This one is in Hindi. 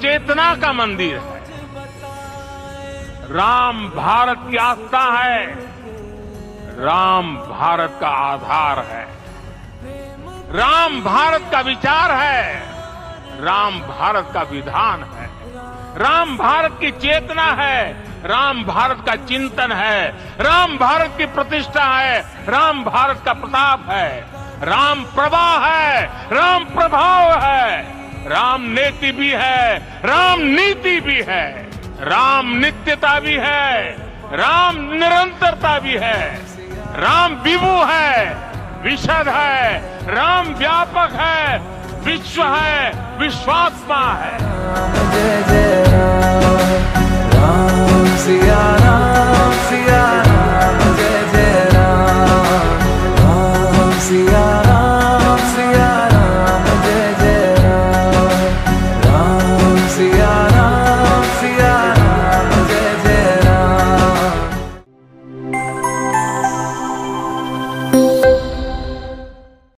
चेतना का मंदिर है राम भारत की आस्था है राम भारत का आधार है राम भारत का विचार है राम भारत का विधान है राम भारत की चेतना है राम भारत का चिंतन है राम भारत की प्रतिष्ठा है राम भारत का प्रताप है राम प्रवाह है राम प्रभाव है राम नेति भी है, राम नीति भी है, राम नित्यता भी है, राम निरंतरता भी है, राम विभु है, विशद है, राम व्यापक है, विश्व है, विश्वात्मा है।